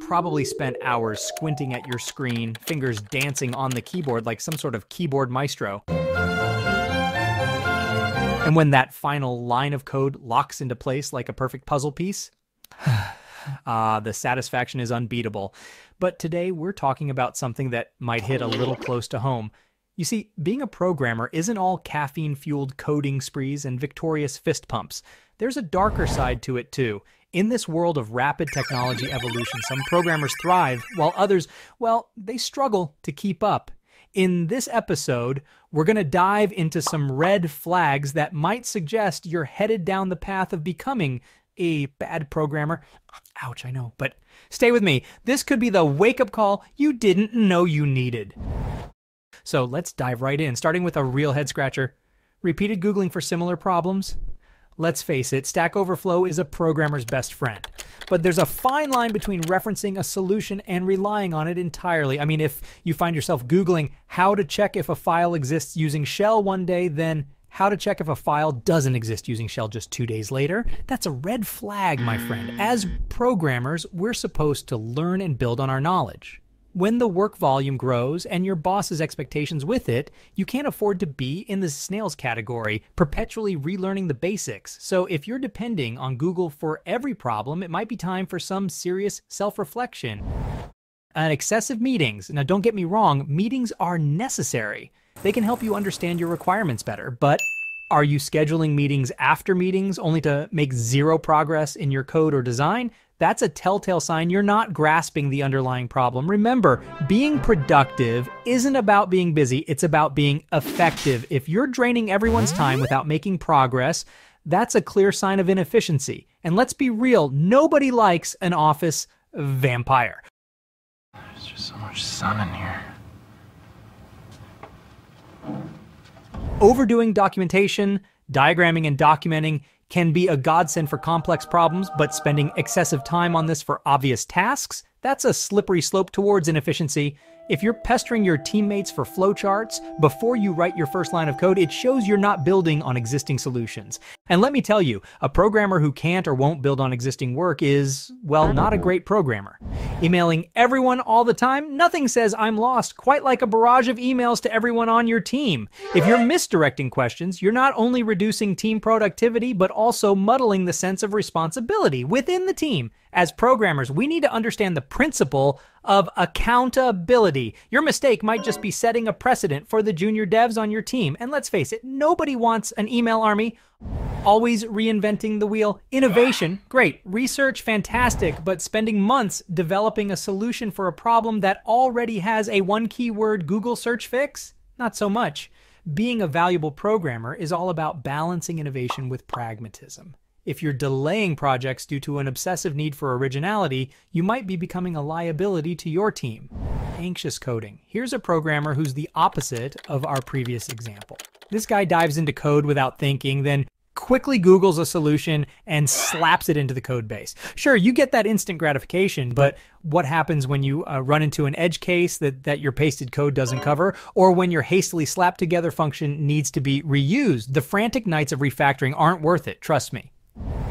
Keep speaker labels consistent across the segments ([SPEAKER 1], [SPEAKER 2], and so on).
[SPEAKER 1] Probably spent hours squinting at your screen, fingers dancing on the keyboard like some sort of keyboard maestro. And when that final line of code locks into place like a perfect puzzle piece, ah, the satisfaction is unbeatable. But today we're talking about something that might hit a little close to home. You see, being a programmer isn't all caffeine fueled coding sprees and victorious fist pumps. There's a darker side to it too. In this world of rapid technology evolution, some programmers thrive, while others, well, they struggle to keep up. In this episode, we're going to dive into some red flags that might suggest you're headed down the path of becoming a bad programmer. Ouch, I know, but stay with me. This could be the wake up call you didn't know you needed. So let's dive right in, starting with a real head scratcher. Repeated Googling for similar problems? Let's face it, Stack Overflow is a programmer's best friend. But there's a fine line between referencing a solution and relying on it entirely. I mean, if you find yourself Googling how to check if a file exists using shell one day, then how to check if a file doesn't exist using shell just two days later, that's a red flag, my friend. As programmers, we're supposed to learn and build on our knowledge. When the work volume grows and your boss's expectations with it, you can't afford to be in the snails category, perpetually relearning the basics. So if you're depending on Google for every problem, it might be time for some serious self reflection. And excessive meetings. Now, don't get me wrong, meetings are necessary. They can help you understand your requirements better, but are you scheduling meetings after meetings only to make zero progress in your code or design? That's a telltale sign you're not grasping the underlying problem. Remember, being productive isn't about being busy, it's about being effective. If you're draining everyone's time without making progress, that's a clear sign of inefficiency. And let's be real, nobody likes an office vampire.
[SPEAKER 2] There's just so much sun in here.
[SPEAKER 1] Overdoing documentation, diagramming, and documenting can be a godsend for complex problems, but spending excessive time on this for obvious tasks, that's a slippery slope towards inefficiency if you're pestering your teammates for flowcharts before you write your first line of code, it shows you're not building on existing solutions. And let me tell you, a programmer who can't or won't build on existing work is, well, not a great programmer. Emailing everyone all the time, nothing says I'm lost quite like a barrage of emails to everyone on your team. If you're misdirecting questions, you're not only reducing team productivity, but also muddling the sense of responsibility within the team. As programmers, we need to understand the principle of accountability. Your mistake might just be setting a precedent for the junior devs on your team. And let's face it, nobody wants an email army always reinventing the wheel. Innovation, great. Research, fantastic. But spending months developing a solution for a problem that already has a one keyword Google search fix? Not so much. Being a valuable programmer is all about balancing innovation with pragmatism. If you're delaying projects due to an obsessive need for originality, you might be becoming a liability to your team. Anxious coding. Here's a programmer who's the opposite of our previous example. This guy dives into code without thinking, then quickly Googles a solution and slaps it into the code base. Sure, you get that instant gratification, but what happens when you uh, run into an edge case that, that your pasted code doesn't cover, or when your hastily slapped together function needs to be reused? The frantic nights of refactoring aren't worth it, trust me.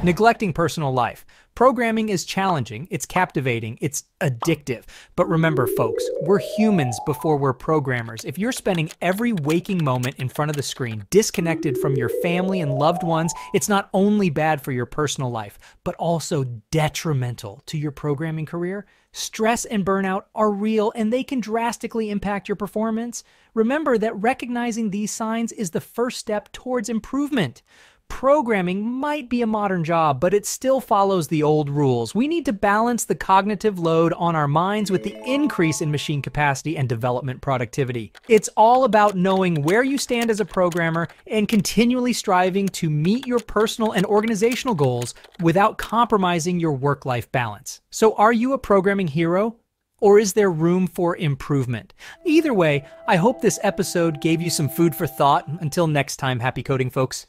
[SPEAKER 1] Neglecting personal life. Programming is challenging, it's captivating, it's addictive. But remember, folks, we're humans before we're programmers. If you're spending every waking moment in front of the screen, disconnected from your family and loved ones, it's not only bad for your personal life, but also detrimental to your programming career. Stress and burnout are real and they can drastically impact your performance. Remember that recognizing these signs is the first step towards improvement programming might be a modern job, but it still follows the old rules. We need to balance the cognitive load on our minds with the increase in machine capacity and development productivity. It's all about knowing where you stand as a programmer and continually striving to meet your personal and organizational goals without compromising your work life balance. So, are you a programming hero? Or is there room for improvement? Either way, I hope this episode gave you some food for thought. Until next time, happy coding, folks.